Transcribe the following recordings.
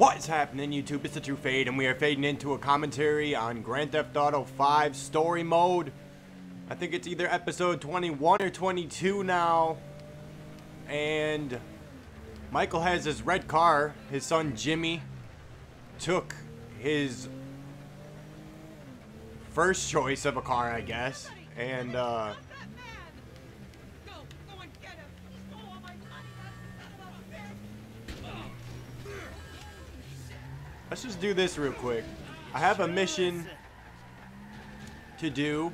What is happening, YouTube? It's the True Fade, and we are fading into a commentary on Grand Theft Auto 5 Story Mode. I think it's either episode 21 or 22 now. And Michael has his red car. His son Jimmy took his first choice of a car, I guess. And, uh, Let's just do this real quick. I have a mission to do,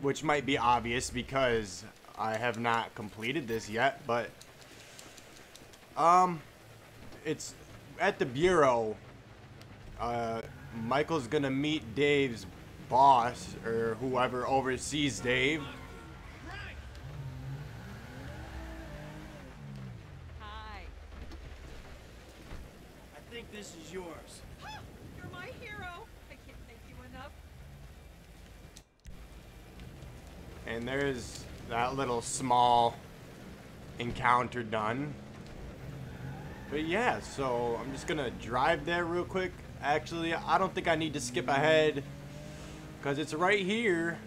which might be obvious because I have not completed this yet, but um, it's at the bureau. Uh, Michael's gonna meet Dave's boss or whoever oversees Dave. Hi. I think this is yours. You're my hero. I can't thank you enough. And there's that little small encounter done. But yeah, so I'm just gonna drive there real quick. Actually, I don't think I need to skip ahead because it's right here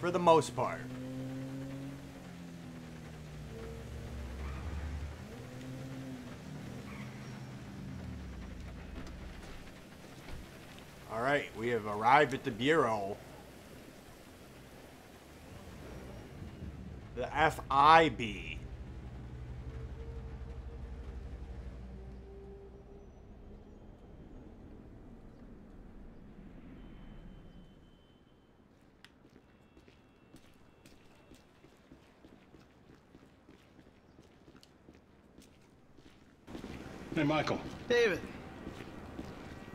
for the most part. All right, we have arrived at the bureau. The FIB. Hey, Michael. David.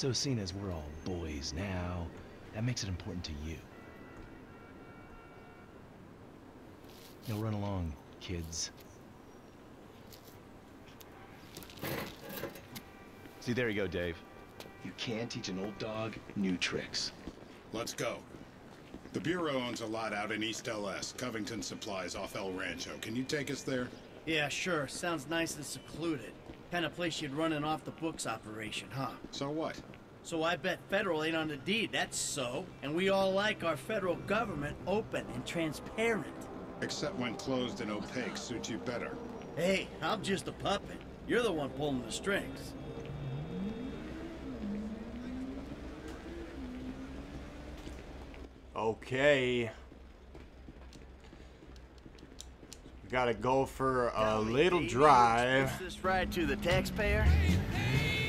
So seeing as we're all boys now, that makes it important to you. Now run along, kids. See, there you go, Dave. You can't teach an old dog new tricks. Let's go. The Bureau owns a lot out in East LS, Covington Supplies off El Rancho. Can you take us there? Yeah, sure. Sounds nice and secluded. Kind of place you'd run an off-the-books operation, huh? So what? So I bet federal ain't on the deed, that's so. And we all like our federal government open and transparent. Except when closed and opaque suits you better. Hey, I'm just a puppet. You're the one pulling the strings. Okay. Gotta go for a little drive. This ride to the taxpayer?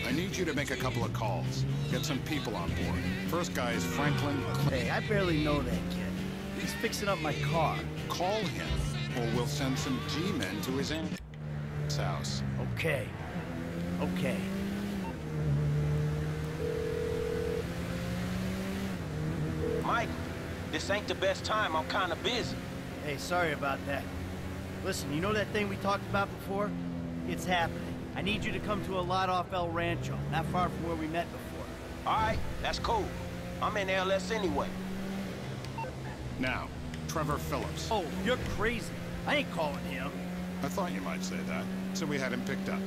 I need you to make a couple of calls. Get some people on board. First guy is Franklin. Hey, I barely know that kid. He's fixing up my car. Call him, or we'll send some G-men to his aunt's house. Okay. Okay. Mike, this ain't the best time. I'm kinda busy. Hey, sorry about that. Listen, you know that thing we talked about before? It's happening. I need you to come to a lot off El Rancho, not far from where we met before. Alright, that's cool. I'm in LS anyway. Now, Trevor Phillips. Oh, you're crazy. I ain't calling him. I thought you might say that, so we had him picked up.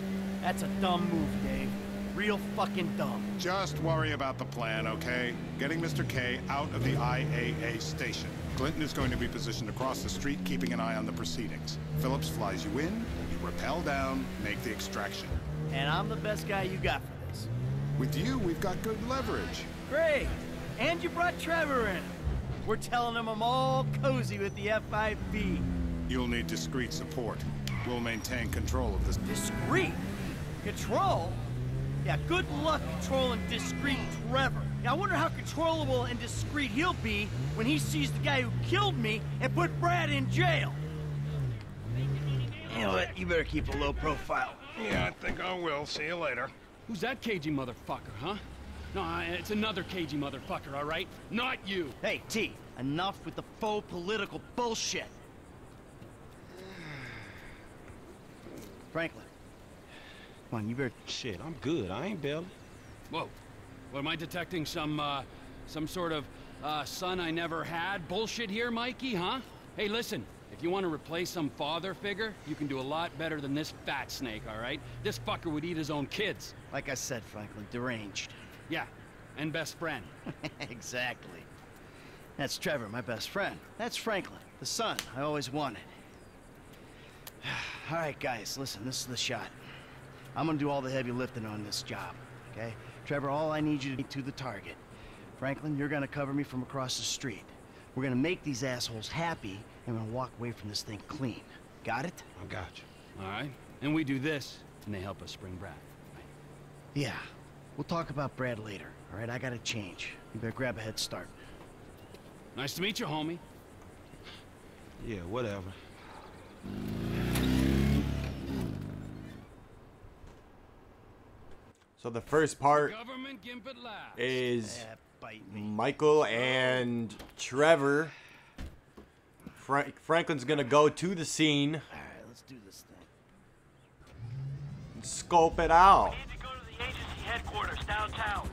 That's a dumb move, Dave. Real fucking dumb. Just worry about the plan, okay? Getting Mr. K out of the IAA station. Clinton is going to be positioned across the street, keeping an eye on the proceedings. Phillips flies you in, you rappel down, make the extraction. And I'm the best guy you got for this. With you, we've got good leverage. Great. And you brought Trevor in. We're telling him I'm all cozy with the FIB. You'll need discreet support. We'll maintain control of this. Discreet? Control? Yeah, good luck controlling discreet Trevor. Now, I wonder how controllable and discreet he'll be when he sees the guy who killed me and put Brad in jail. You know what? You better keep a low profile. Yeah, I think I will. See you later. Who's that cagey motherfucker, huh? No, it's another cagey motherfucker, all right? Not you. Hey, T, enough with the faux political bullshit. Franklin. Come on, you better... Shit, I'm good. I ain't bailing. Whoa. What am I detecting? Some, uh, some sort of, uh, son I never had bullshit here, Mikey, huh? Hey, listen. If you want to replace some father figure, you can do a lot better than this fat snake, all right? This fucker would eat his own kids. Like I said, Franklin, deranged. Yeah, and best friend. exactly. That's Trevor, my best friend. That's Franklin, the son I always wanted. all right, guys, listen, this is the shot. I'm gonna do all the heavy lifting on this job, okay? Trevor, all I need you to get to the target. Franklin, you're gonna cover me from across the street. We're gonna make these assholes happy, and we're gonna walk away from this thing clean. Got it? I got you. All right? And we do this, and they help us spring Brad. Right? Yeah. We'll talk about Brad later, all right? I gotta change. You better grab a head start. Nice to meet you, homie. Yeah, whatever. So the first part Government gimp at last. is Yeah, bite me. Michael and Trevor. Frank Franklin's gonna go to the scene, All right, let's do this thing. scope it out. need to go to the agency headquarters downtown.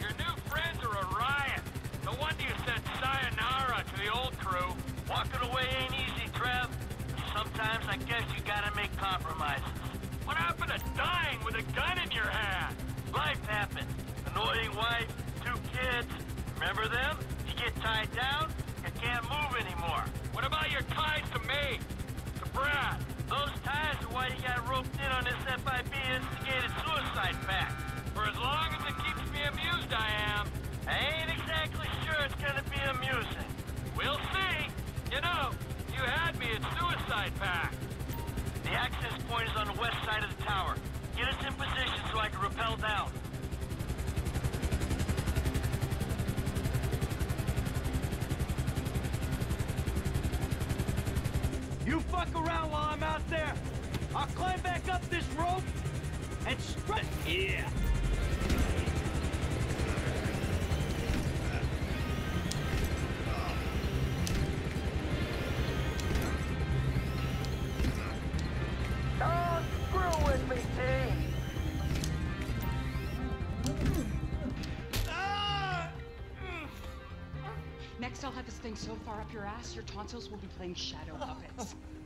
Your new friends are a riot. No wonder you said sayonara to the old crew. Walking away ain't easy, Trev. Sometimes I guess you gotta make compromises. What happened to dying with a gun in your hand? Remember them? You get tied down, you can't move anymore. What about your ties to me? To Brad? Those ties are why you got roped fuck around while I'm out there. I'll climb back up this rope and strut. Yeah. Don't screw with me, T. Next, I'll have this thing so far up your ass, your tonsils will be playing shadow puppets.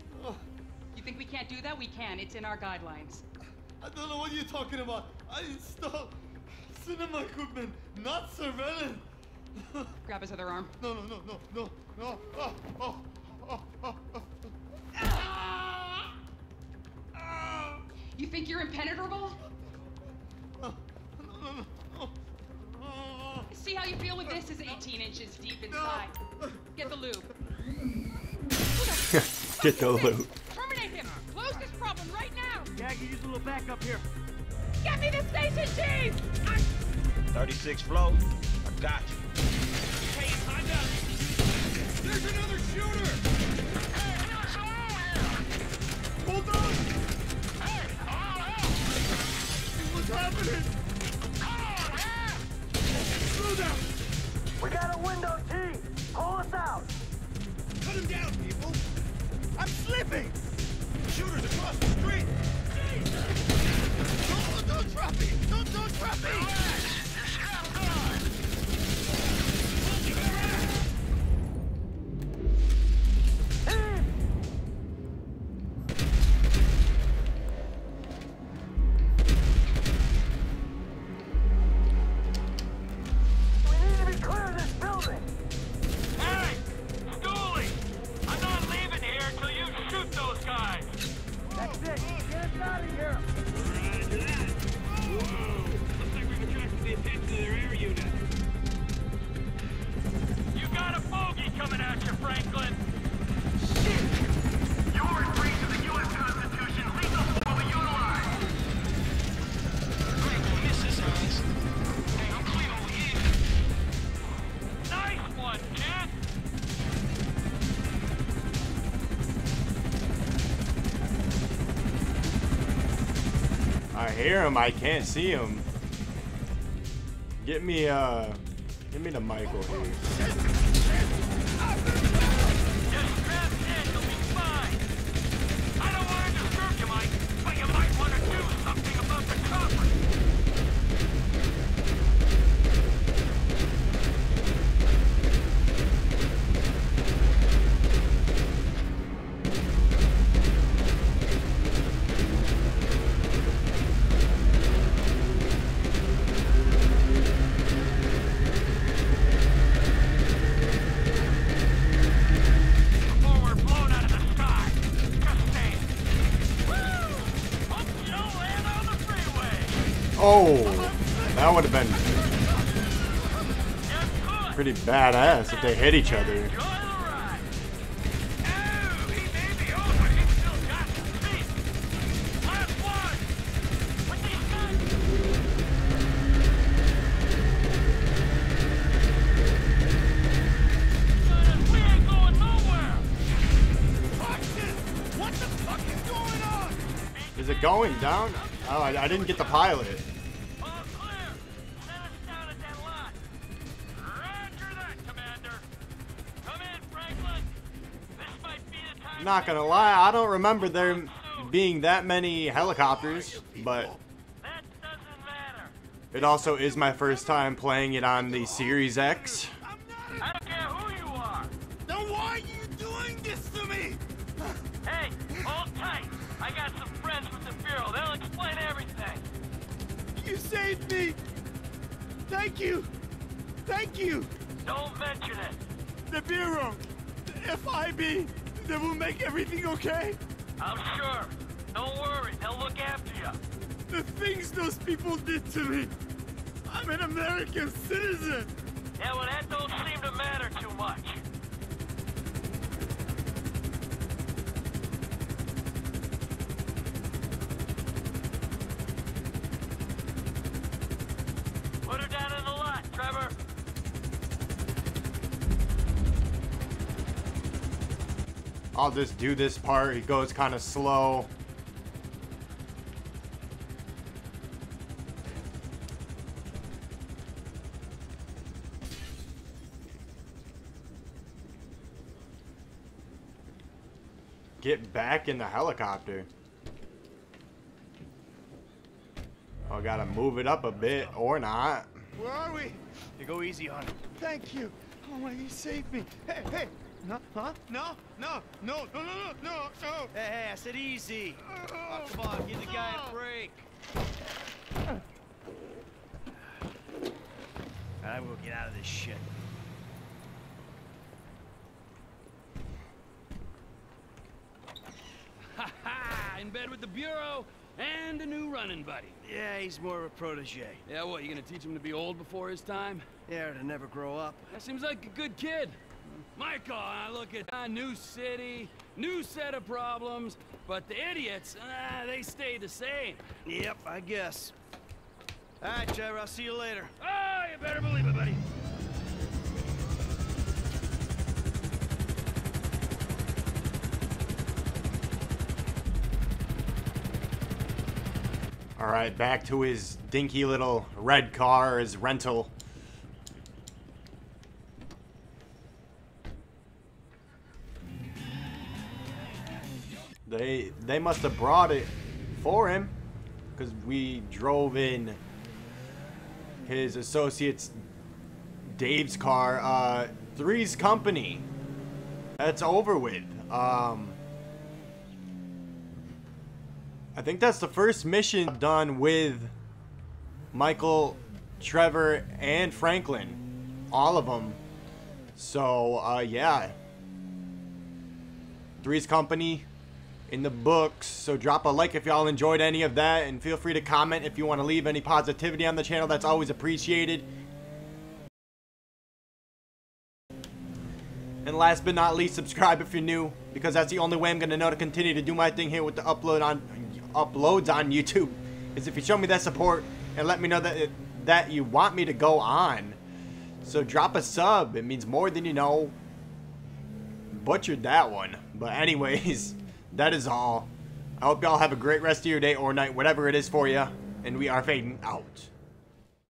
You think we can't do that? We can. It's in our guidelines. I don't know what you're talking about. I installed cinema equipment, not surveillance. Grab his other arm. No, no, no, no, no, no. Oh, oh, oh, oh, oh. Ah! Ah! You think you're impenetrable? No, no, no, no. Ah! See how you feel with this is 18 inches deep inside. Get the lube. Get the loot. Yeah, I can use a little backup here. Get me the station chief! 36 flow. I got you. There's another shooter! Hey, Hold on! What's happening? Slow down! We got a window, T. Pull us out. Cut him down, people! I'm slipping! Shooters across the street! Don't, don't drop me! Don't, don't drop me! I hear him. I can't see him. Get me, uh, get me the Michael here. Oh, that would have been pretty badass if they hit each other. Is it going down? Oh, I, I didn't get the pilot. Not gonna lie, I don't remember there being that many helicopters, but That doesn't matter! it also is my first time playing it on the Series X. I don't care who you are! Then why are you doing this to me? Hey, hold tight! I got some friends with the Bureau. They'll explain everything. You saved me! Thank you! Thank you! Don't mention it. The Bureau! The FIB! They will make everything okay? I'm sure. Don't worry. They'll look after you. The things those people did to me! I'm an American citizen! Yeah, well, that don't seem to matter too much. Put her down in the lot, Trevor. I'll just do this part. It goes kind of slow. Get back in the helicopter. Oh, gotta move it up a bit or not. Where are we? You go easy on him. Thank you. Oh my, you saved me. Hey, hey. No, huh? No, no, no, no, no, no, no, no. Hey, hey, I said easy. Oh, come on, give the guy a break. I'm gonna get out of this shit. Ha ha! In bed with the Bureau and a new running buddy. Yeah, he's more of a protege. Yeah, what, you gonna teach him to be old before his time? Yeah, to never grow up. That seems like a good kid. Michael, I look at a new city, new set of problems, but the idiots, uh, they stay the same. Yep, I guess. All right, Trevor, I'll see you later. Oh, you better believe it, buddy. All right, back to his dinky little red car, his rental. They they must have brought it for him because we drove in his associate's Dave's car. Uh, Three's Company. That's over with. Um, I think that's the first mission done with Michael, Trevor, and Franklin. All of them. So, uh, yeah. Three's Company in the books. So drop a like if y'all enjoyed any of that. And feel free to comment if you want to leave any positivity on the channel. That's always appreciated. And last but not least, subscribe if you're new. Because that's the only way I'm going to know to continue to do my thing here with the upload on uploads on YouTube. Is if you show me that support and let me know that, that you want me to go on. So drop a sub. It means more than you know. Butchered that one. But anyways, that is all. I hope y'all have a great rest of your day or night, whatever it is for you. And we are fading out.